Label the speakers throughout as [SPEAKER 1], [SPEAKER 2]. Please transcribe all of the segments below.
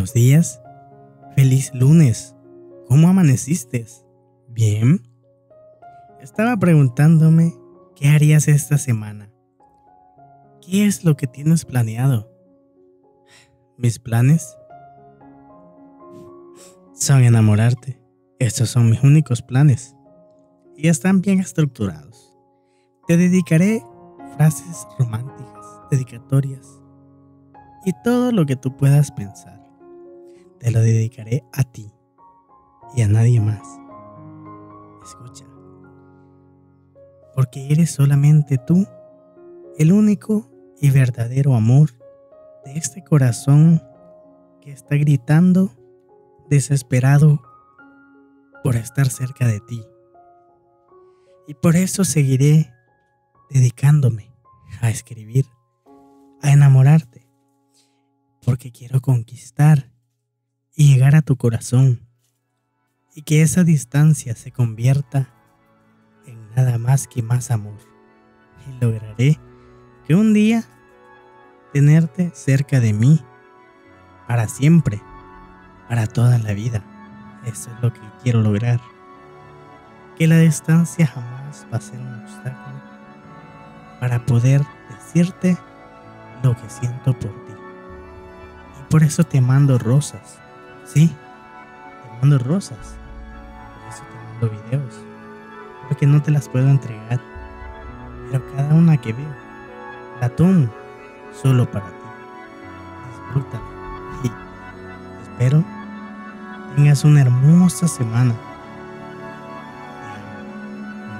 [SPEAKER 1] Buenos días. Feliz lunes. ¿Cómo amaneciste? ¿Bien? Estaba preguntándome qué harías esta semana. ¿Qué es lo que tienes planeado? Mis planes son enamorarte. Estos son mis únicos planes. Y están bien estructurados. Te dedicaré frases románticas, dedicatorias y todo lo que tú puedas pensar te lo dedicaré a ti y a nadie más. Escucha, porque eres solamente tú, el único y verdadero amor de este corazón que está gritando desesperado por estar cerca de ti. Y por eso seguiré dedicándome a escribir, a enamorarte, porque quiero conquistar llegar a tu corazón y que esa distancia se convierta en nada más que más amor. Y lograré que un día tenerte cerca de mí para siempre, para toda la vida. Eso es lo que quiero lograr. Que la distancia jamás va a ser un obstáculo para poder decirte lo que siento por ti. Y por eso te mando rosas Sí, te mando rosas. Por eso te mando videos. Porque no te las puedo entregar. Pero cada una que veo, la tomo solo para ti. Disfrútala. Y espero tengas una hermosa semana.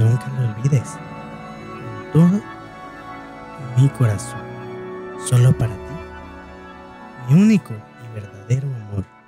[SPEAKER 1] Nunca lo olvides. Con todo mi corazón. Solo para ti. Mi único y verdadero amor.